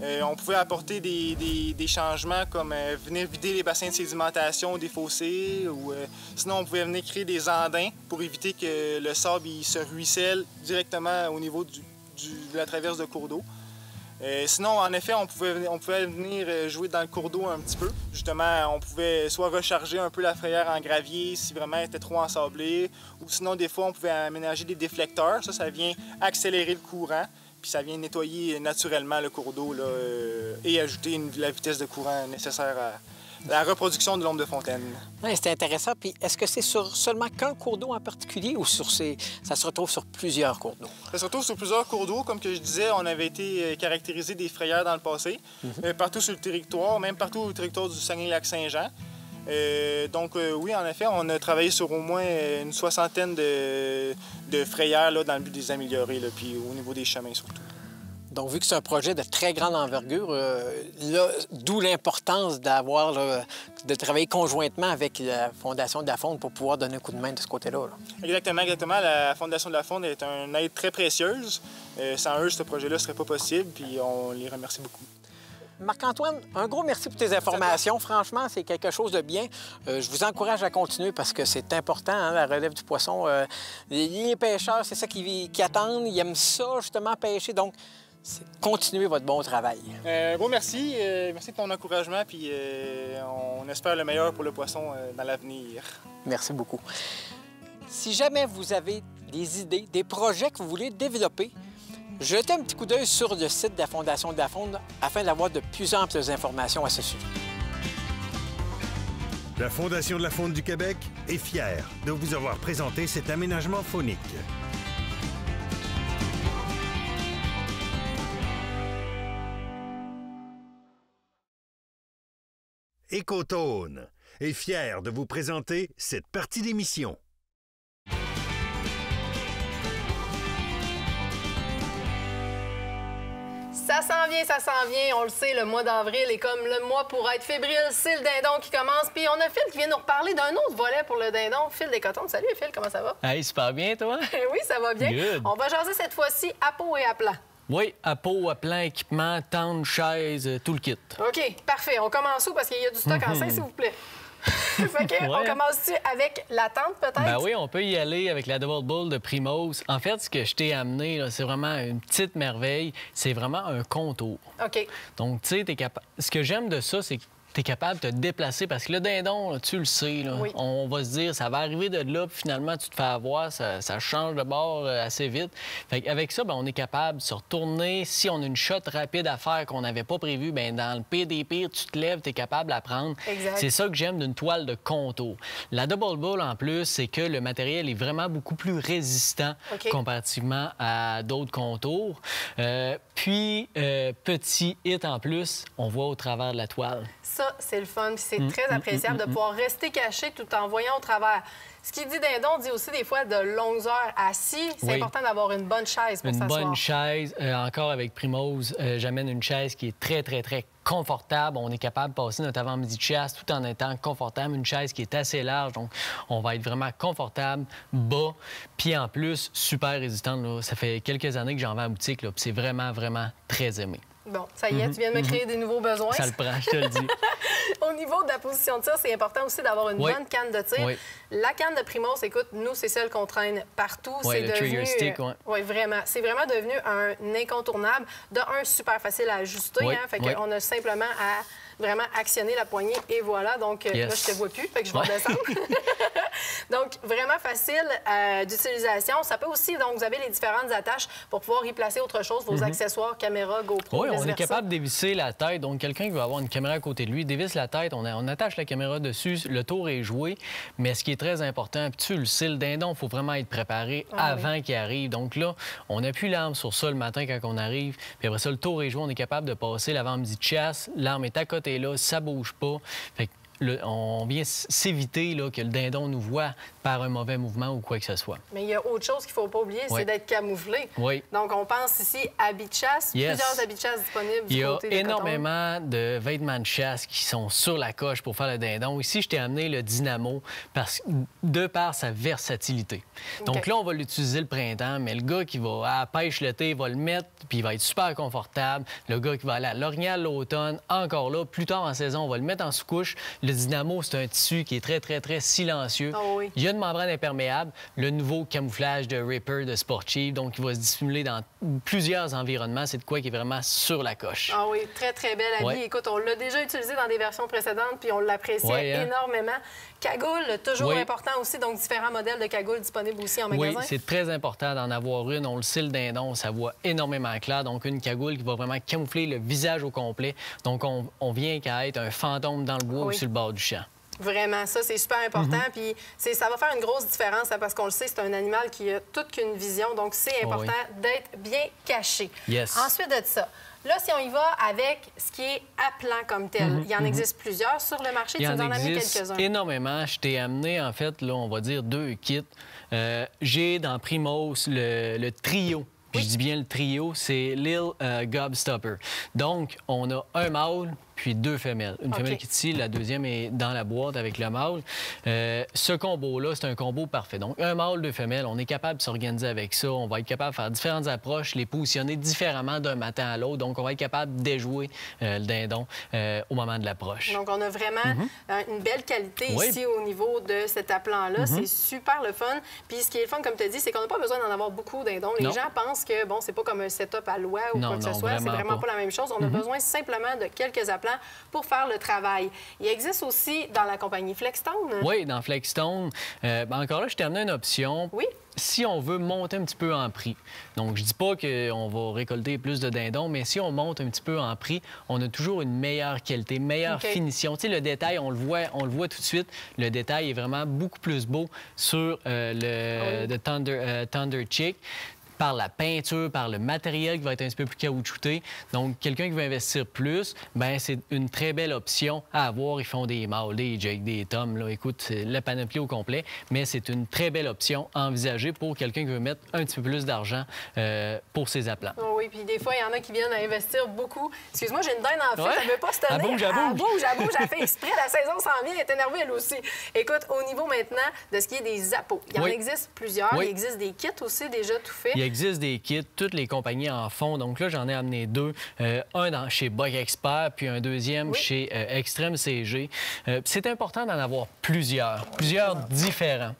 Euh, on pouvait apporter des, des- changements comme euh, venir vider les bassins de sédimentation des fossés ou euh, sinon on pouvait venir créer des andins pour éviter que le sable il se ruisselle directement au niveau de la traverse de cours d'eau. Sinon, en effet, on pouvait, venir- euh, jouer dans le cours d'eau un petit peu. Justement, on pouvait soit recharger un peu la frayère en gravier si vraiment elle était trop ensablée, ou sinon, des fois, on pouvait aménager des déflecteurs. Ça, ça vient accélérer le courant, puis ça vient nettoyer naturellement le cours d'eau euh, et ajouter la vitesse de courant nécessaire à la reproduction de l'ombre de fontaine. Ouais, c'est intéressant. Puis est-ce que c'est sur seulement qu'un cours d'eau en particulier ou sur ces... ça se retrouve sur plusieurs cours d'eau? Ça se retrouve sur plusieurs cours d'eau. Comme que je disais, on avait été euh, caractérisé des frayères dans le passé, euh, partout sur le territoire, même partout au territoire du Saguenay-Lac-Saint-Jean. Euh, donc euh, oui, en effet, on a travaillé sur au moins une soixantaine de, de frayères là, dans le but de les améliorer, là, puis au niveau des chemins surtout. Donc, vu que c'est un projet de très grande envergure, euh, d'où l'importance d'avoir, de travailler conjointement avec la Fondation de la Fonde pour pouvoir donner un coup de main de ce côté-là. là. Exactement, exactement. La Fondation de la Fonde est une aide très précieuse. Euh, sans eux, ce projet-là ne serait pas possible, puis on les remercie beaucoup. Marc-Antoine, un gros merci pour tes informations. Franchement, c'est quelque chose de bien. Euh, je vous encourage à continuer parce que c'est important, hein, la relève du poisson. Euh, les, pêcheurs, c'est ça qu'ils qui attendent. Ils aiment ça, justement, pêcher. Donc, c'est- continuez votre bon travail. Euh, un gros merci. euh, merci de ton encouragement, puis euh, on espère le meilleur pour le poisson euh, dans l'avenir. Merci beaucoup. Si jamais vous avez des idées, des projets que vous voulez développer, jetez un petit coup d'œil sur le site de la Fondation de la Fonde afin d'avoir de plus amples informations à ce sujet. La Fondation de la Faune du Québec est fière de vous avoir présenté cet aménagement phonique. Écotone est fier de vous présenter cette partie d'émission. Ça s'en vient, ça s'en vient. On le sait, le mois d'avril est comme le mois pour être fébrile. C'est le dindon qui commence. Puis on a Phil qui vient nous reparler d'un autre volet pour le dindon. Phil Descotons. Salut Phil, comment ça va? Hey, super bien, toi? *laughs* oui, ça va bien. Good. On va jaser cette fois-ci à peau et à plat. Oui, à peau, à plein équipement, tente, chaise, euh, tout le kit. OK, parfait. On commence où? Parce qu'il y a du stock en Mhm. sein, s'il vous plaît. *laughs* *laughs* fait que, on commence-tu avec la tente, peut-être? Ben oui, on peut y aller avec la Double Bull de Primos. En fait, ce que je t'ai amené, c'est vraiment une petite merveille. C'est vraiment un contour. OK. Donc, tu sais, t'es capa- ce que j'aime de ça, c'est que tu es capable de te déplacer parce que le dindon, là, tu le sais, là, Oui. on va se dire, ça va arriver de là, puis finalement, tu te fais avoir, ça, ça change de bord euh, assez vite. Fait avec ça, ben, on est capable de se retourner. Si on a une shot rapide à faire qu'on n'avait pas prévu, ben, dans le pire des pires, tu te lèves, tu es capable à prendre. Exact. C'est ça que j'aime d'une toile de contour. La Double Bull, en plus, c'est que le matériel est vraiment beaucoup plus résistant OK. comparativement à d'autres contours. Euh, puis, euh, petit hit en plus, on voit au travers de la toile. Ça, c'est le fun, c'est Mm, très mm, appréciable mm, de pouvoir rester caché tout en voyant au travers. Ce qui dit dindon dit aussi des fois de longues heures assis. C'est Oui. important d'avoir une bonne chaise pour Une s'asseoir. bonne chaise. Euh, encore avec Primose, euh, j'amène une chaise qui est très, très, très confortable. On est capable de passer notre avant-midi de chasse tout en étant confortable. Une chaise qui est assez large, donc on va être vraiment confortable, bas, puis en plus, super résistante. là. Ça fait quelques années que j'en vends en boutique, là, puis c'est vraiment, vraiment très aimé. Bon, ça y est, Mhm, tu viens de me mhm. créer des nouveaux besoins. Ça le prend, je te le dis. *laughs* Au niveau de la position de tir, c'est important aussi d'avoir une Oui. bonne canne de tir. Oui. La canne de Primos, écoute, nous, c'est celle qu'on traîne partout. Oui, c'est devenu, stick, ouais. oui, vraiment. C'est vraiment devenu un incontournable. De un, super facile à ajuster. Hein, fait qu'on a simplement à vraiment actionner la poignée et voilà. Donc euh, Yes. là, je te vois plus, fait que je vais descendre. *laughs* *laughs* donc, vraiment facile euh, d'utilisation. Ça peut aussi, donc, vous avez les différentes attaches pour pouvoir y placer autre chose, vos Mhm. accessoires, caméra, GoPro, Oui, on est capable de dévisser la tête. Donc, quelqu'un qui veut avoir une caméra à côté de lui, dévisse la tête, on, a- on attache la caméra dessus, le tour est joué. Mais ce qui est très important, tu le sais, le dindon, il faut vraiment être préparé Ah avant qu'il arrive. Donc là, on appuie l'arme sur ça le matin quand on arrive. Puis après ça, le tour est joué, on est capable de passer l'avant-midi de chasse. L'arme est à côté là, ça bouge pas. Fait que le- on vient s'éviter que le dindon nous voit par un mauvais mouvement ou quoi que ce soit. Mais il y a autre chose qu'il ne faut pas oublier, Oui. c'est d'être camouflé. Oui. Donc, on pense ici habits de chasse, Yes. plusieurs habits de chasse disponibles Il y du a côté de coton. énormément de vêtements de chasse qui sont sur la coche pour faire le dindon. Ici, je t'ai amené le Dynamo parce, de par sa versatilité. Donc là, on va l'utiliser le printemps, mais le gars qui va à la pêche l'été va le mettre, puis il va être super confortable. Le gars qui va aller à l'Orignal l'automne, encore là, plus tard en saison, on va le mettre en sous-couche. Le Dynamo, c'est un tissu qui est très, très, très silencieux. Ah oui. Il y a une membrane imperméable, le nouveau camouflage de Ripper de Sport Chief, donc il va se dissimuler dans plusieurs environnements. C'est de quoi qui est vraiment sur la coche. Ah oui, très, très belle. Ouais. Écoute, on l'a déjà utilisé dans des versions précédentes, puis on l'appréciait Ouais, hein? énormément. Cagoule, toujours Oui. important aussi, donc différents modèles de cagoule disponibles aussi en Oui, magasin. c'est très important d'en avoir une. On le sait, le dindon, ça voit énormément clair. Donc, une cagoule qui va vraiment camoufler le visage au complet. Donc, on, on vient qu'à être un fantôme dans le bois Oui. ou sur le bord du champ. Vraiment, ça, c'est super important. Mhm. Puis ça va faire une grosse différence hein, parce qu'on le sait, c'est un animal qui a toute qu'une vision. Donc, c'est Oh important oui. d'être bien caché. Yes. Ensuite de ça, là, si on y va avec ce qui est appelant comme tel, Mhm, il y en mhm. existe plusieurs sur le marché. Il tu en nous en as quelques-uns. énormément. Je t'ai amené, en fait, là, on va dire deux kits. Euh, J'ai dans Primos le, le trio. Puis je dis bien le trio, c'est Lil euh, Gobstopper. Donc, on a un mâle puis deux femelles. Une femelle qui ici, la deuxième est dans la boîte avec le mâle. Euh, ce combo-là, c'est un combo parfait. Donc, un mâle, deux femelles, on est capable de s'organiser avec ça. On va être capable de faire différentes approches, les positionner différemment d'un matin à l'autre. Donc, on va être capable de déjouer euh, le dindon euh, au moment de l'approche. Donc, on a vraiment Mhm. une belle qualité Oui. ici au niveau de cet appelant-là. Mhm. C'est super le fun. Puis, ce qui est le fun, comme tu as dit, c'est qu'on n'a pas besoin d'en avoir beaucoup dindons. Les Non. gens pensent que, bon, c'est pas comme un setup à loi ou Non, quoi que non, ce soit. C'est vraiment pas. la même chose. On a Mhm. besoin simplement de quelques appelants pour faire le travail. Il existe aussi dans la compagnie Flexstone. Oui, dans Flexstone. Euh, ben encore là, je amené une option. Oui. Si on veut monter un petit peu en prix. Donc, je dis pas qu'on va récolter plus de dindons, mais si on monte un petit peu en prix, on a toujours une meilleure qualité, meilleure finition. Tu sais, le détail, on le voit, on le voit tout de suite. Le détail est vraiment beaucoup plus beau sur euh, le, le Thunder, euh, Thunder Chick par la peinture, par le matériel qui va être un petit peu plus caoutchouté. Donc, quelqu'un qui veut investir plus, ben c'est une très belle option à avoir. Ils font des mâles, des Jake, des Tom. Là, écoute, c'est la panoplie au complet. Mais c'est une très belle option à envisager pour quelqu'un qui veut mettre un petit peu plus d'argent euh, pour ses aplats. Oh oui, puis des fois, il y en a qui viennent à investir beaucoup. Excuse-moi, j'ai une dinde en fait, Ouais. elle veut pas se tenir. Elle bouge, elle bouge. bouge, elle bouge, elle *laughs* fait exprès. La saison s'en vient, elle est énervée, elle aussi. Écoute, au niveau maintenant de ce qui est des appos, il y en Oui. existe plusieurs. Oui. Il existe des kits aussi déjà tout faits. Il existe des kits, toutes les compagnies en font. Donc là, j'en ai amené deux. Euh, un dans- chez Bug Expert, puis un deuxième chez euh, Extreme CG. Euh, c'est important d'en avoir plusieurs, plusieurs différents.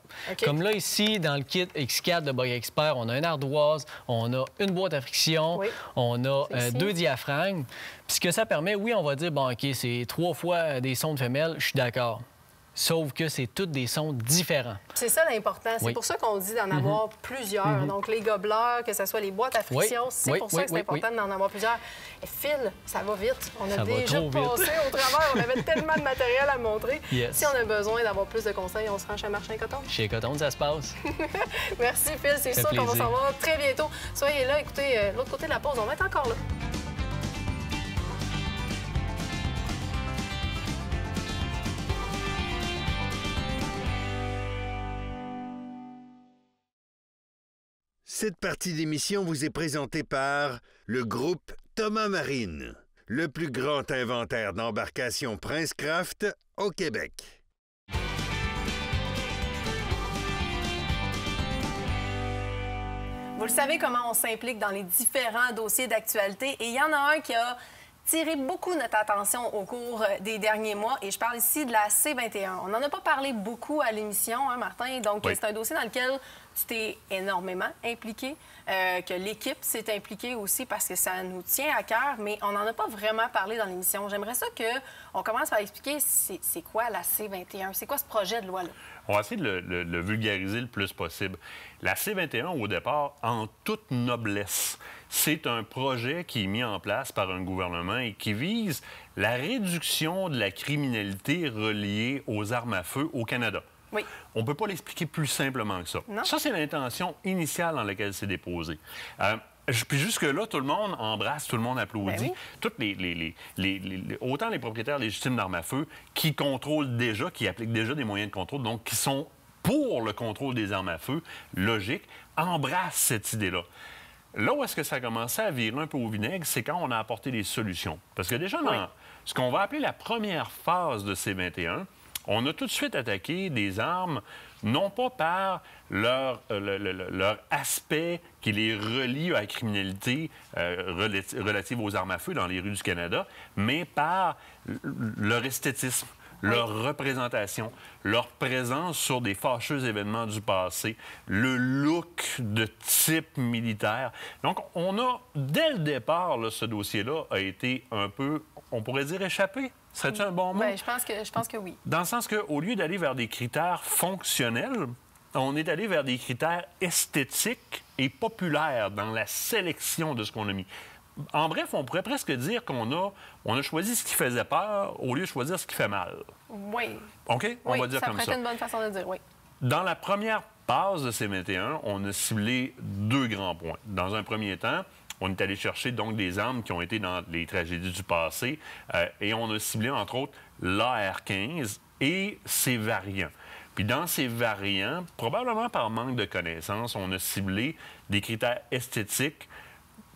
Comme là, ici, dans le kit X4 de Bug Expert, on a une ardoise, on a une boîte à friction, on a deux diaphragmes. Puis ce que ça permet, oui, on va dire, bon, OK, c'est trois fois des sons de femelles, je suis d'accord. Sauf que c'est tous des sons différents. C'est ça l'important. C'est Oui. pour ça qu'on dit d'en Mhm. avoir plusieurs. Mhm. Donc, les gobelets, que ce soit les boîtes à friction, Oui, c'est oui, pour ça que c'est important d'en avoir plusieurs. Et Phil, ça va vite. On a Ça déjà passé au travers. On avait tellement de matériel à montrer. *laughs* Yes. Si on a besoin d'avoir plus de conseils, on se rend chez Marchand Coton. Chez Coton, ça se passe. *laughs* Merci, Phil. C'est sûr qu'on va s'en voir très bientôt. Soyez là. Écoutez, euh, l'autre côté de la pause, on va être encore là. Cette partie d'émission vous est présentée par le groupe Thomas Marine, le plus grand inventaire d'embarcations Princecraft au Québec. Vous le savez comment on s'implique dans les différents dossiers d'actualité et il y en a un qui a tiré beaucoup notre attention au cours des derniers mois et je parle ici de la C21. On n'en a pas parlé beaucoup à l'émission, hein, Martin, donc Oui. c'est un dossier dans lequel t'es énormément impliqué, euh, que l'équipe s'est impliquée aussi parce que ça nous tient à cœur, mais on n'en a pas vraiment parlé dans l'émission. J'aimerais ça qu'on commence par expliquer c'est quoi la C21, c'est quoi ce projet de loi-là? On va essayer de le- le vulgariser le plus possible. La C21, au départ, en toute noblesse, c'est un projet qui est mis en place par un gouvernement et qui vise la réduction de la criminalité reliée aux armes à feu au Canada. Oui. On ne peut pas l'expliquer plus simplement que ça. Non. Ça, c'est l'intention initiale dans laquelle c'est déposé. Euh, Puis jusque-là, tout le monde embrasse, tout le monde applaudit. Ben oui. Toutes les, les- les- les- les- les- autant les propriétaires légitimes d'armes à feu qui contrôlent déjà, qui appliquent déjà des moyens de contrôle, donc qui sont pour le contrôle des armes à feu, logique, embrassent cette idée-là. Là où est-ce que ça a commencé à virer un peu au vinaigre, c'est quand on a apporté des solutions. Parce que déjà, dans ce qu'on va appeler la première phase de C-21, on a tout de suite attaqué des armes, non pas par leur, euh, le- le- le- leur aspect qui les relie à la criminalité euh, relati- relative aux armes à feu dans les rues du Canada, mais par leur esthétisme leur représentation, leur présence sur des fâcheux événements du passé, le look de type militaire. Donc, on a, dès le départ, là, ce dossier-là a été un peu, on pourrait dire, échappé. Serait-tu un bon mot? Ben, je pense que je pense que oui. Dans le sens qu'au lieu d'aller vers des critères fonctionnels, on est allé vers des critères esthétiques et populaires dans la sélection de ce qu'on a mis. En bref, on pourrait presque dire qu'on a, on a choisi ce qui faisait peur au lieu de choisir ce qui fait mal. Oui. OK? On Oui, va dire ça comme ça. être une bonne façon de dire, oui. Dans la première phase de C21, on a ciblé deux grands points. Dans un premier temps, on est allé chercher donc des armes qui ont été dans les tragédies du passé euh, et on a ciblé entre autres l'AR-15 et ses variants. Puis dans ces variants, probablement par manque de connaissances, on a ciblé des critères esthétiques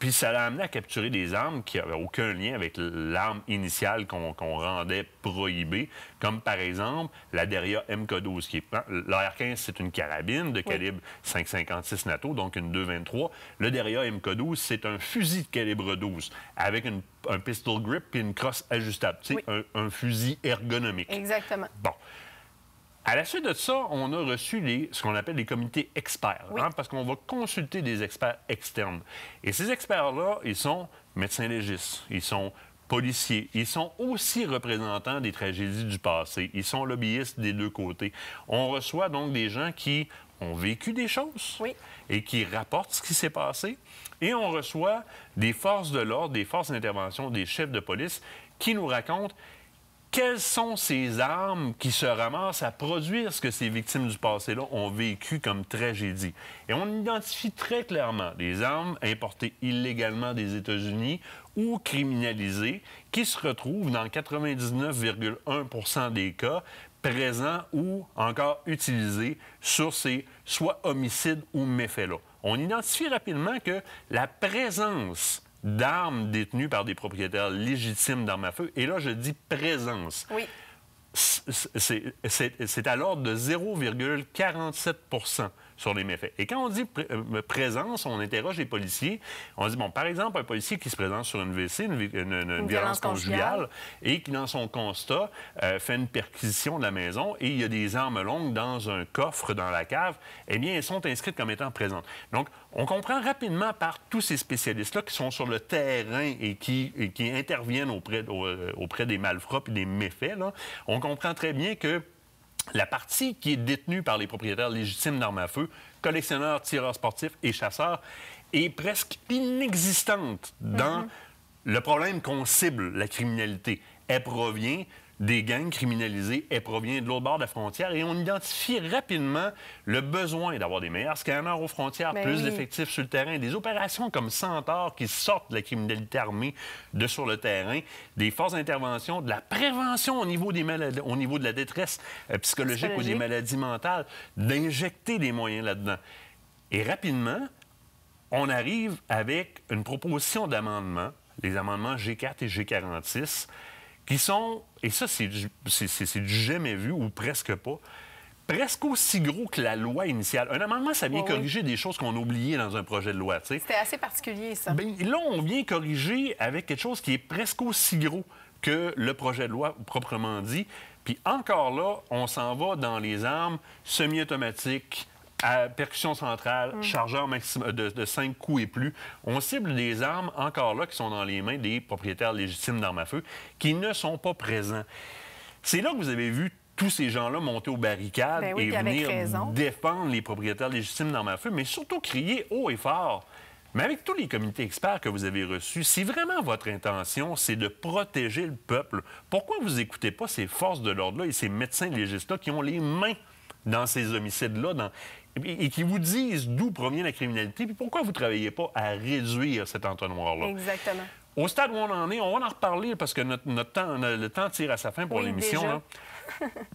puis ça l'a amené à capturer des armes qui n'avaient aucun lien avec l'arme initiale qu'on rendait prohibée, comme par exemple la Deria MK12, qui est l'AR-15, c'est une carabine de calibre 5,56 NATO, donc une 2,23. Le Deria MK12, c'est un fusil de calibre 12 avec une- un pistol grip puis une crosse ajustable, tu sais, un, un fusil ergonomique. Exactement. Bon. À la suite de ça, on a reçu les, ce qu'on appelle les comités experts, hein, parce qu'on va consulter des experts externes. Et ces experts-là, ils sont médecins légistes, ils sont policiers, ils sont aussi représentants des tragédies du passé, ils sont lobbyistes des deux côtés. On reçoit donc des gens qui ont vécu des choses et qui rapportent ce qui s'est passé. Et on reçoit des forces de l'ordre, des forces d'intervention, des chefs de police qui nous racontent quelles sont ces armes qui se ramassent à produire ce que ces victimes du passé-là ont vécu comme tragédie? Et on identifie très clairement des armes importées illégalement des États-Unis ou criminalisées qui se retrouvent dans 99,1% des cas présents ou encore utilisés sur ces soit homicides ou méfaits-là. On identifie rapidement que la présence d'armes détenues par des propriétaires légitimes d'armes à feu, et là je dis présence, Oui. c'est à l'ordre de 0,47 sur les méfaits. Et quand on dit euh, présence, on interroge les policiers. On dit, bon, par exemple, un policier qui se présente sur une WC, une, vi- une- une- une Une violence violence conjugale, et qui, dans son constat, euh, fait une perquisition de la maison et il y a des armes longues dans un coffre dans la cave, eh bien, elles sont inscrites comme étant présentes. Donc, on comprend rapidement par tous ces spécialistes-là qui sont sur le terrain et qui, et qui interviennent auprès, euh, auprès des malfrats et des méfaits, là, on comprend très bien que la partie qui est détenue par les propriétaires légitimes d'armes à feu, collectionneurs, tireurs sportifs et chasseurs, est presque inexistante dans le problème qu'on cible, la criminalité. Elle provient des gangs criminalisés, elle provient de l'autre bord de la frontière et on identifie rapidement le besoin d'avoir des meilleurs scanners aux frontières, Ben plus oui. d'effectifs sur le terrain, des opérations comme Centaure qui sortent de la criminalité armée de sur le terrain, des forces d'intervention, de la prévention au niveau, des maladies, au niveau de la détresse euh, psychologique ou des Psychologique. maladies mentales, d'injecter des moyens là-dedans. Et rapidement, on arrive avec une proposition d'amendement, les amendements G4 et G46, qui sont, et ça c'est du, jamais vu ou presque pas, presque aussi gros que la loi initiale. Un amendement, ça vient Oui, oui. corriger des choses qu'on a oubliées dans un projet de loi. C'était assez particulier, ça. Ben, là, on vient corriger avec quelque chose qui est presque aussi gros que le projet de loi proprement dit. Puis encore là, on s'en va dans les armes semi-automatiques, à percussion centrale, Mm. chargeur maximum de, de 5 coups et plus. On cible des armes, encore là, qui sont dans les mains des propriétaires légitimes d'armes à feu, qui ne sont pas présents. C'est là que vous avez vu tous ces gens-là monter aux barricades Ben oui, et venir défendre les propriétaires légitimes d'armes à feu, mais surtout crier haut et fort. Mais avec tous les comités experts que vous avez reçus, si vraiment votre intention, c'est de protéger le peuple, pourquoi vous n'écoutez pas ces forces de l'ordre-là et ces médecins légistes-là qui ont les mains dans ces homicides-là dans- et, et qui vous disent d'où provient la criminalité, puis pourquoi vous ne travaillez pas à réduire cet entonnoir-là. Exactement. Au stade où on en est, on va en reparler parce que notre, notre temps, le temps tire à sa fin pour Oui, l'émission.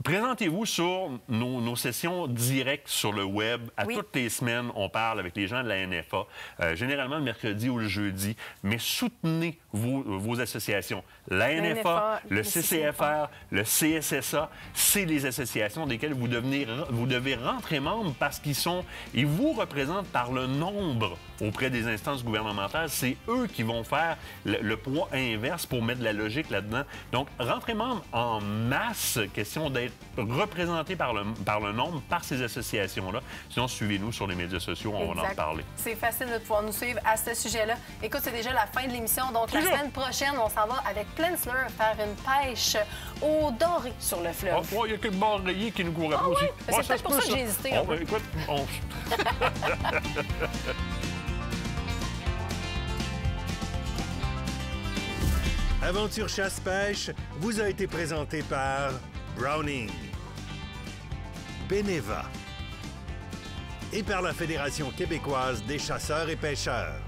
Présentez-vous sur nos, nos sessions directes sur le web. À Oui. toutes les semaines, on parle avec les gens de la NFA, euh, généralement le mercredi ou le jeudi. Mais soutenez vos, vos associations. La La NFA, NFA, le le CCFR, le CSSA, c'est les associations desquelles vous, devenez, vous devez rentrer membre parce qu'ils sont, ils vous représentent par le nombre auprès des instances gouvernementales. C'est eux qui vont faire le, le poids inverse pour mettre de la logique là-dedans. Donc, rentrez membre en masse, question d'être représenté par le, par le nombre, par ces associations-là. Sinon, suivez-nous sur les médias sociaux, on va en reparler. C'est facile de pouvoir nous suivre à ce sujet-là. Écoute, c'est déjà la fin de l'émission. Donc, la semaine prochaine, on s'en va avec Plensler faire une pêche au doré sur le fleuve. Oh, il y a quelques barres rayées qui nous après Ah aussi. oui? Ben, c'est Ouais, peut-être pour ça que j'ai hésité Oh, ben, écoute, on- *laughs* Aventure chasse-pêche vous a été présenté par Browning, Beneva et par la Fédération québécoise des chasseurs et pêcheurs.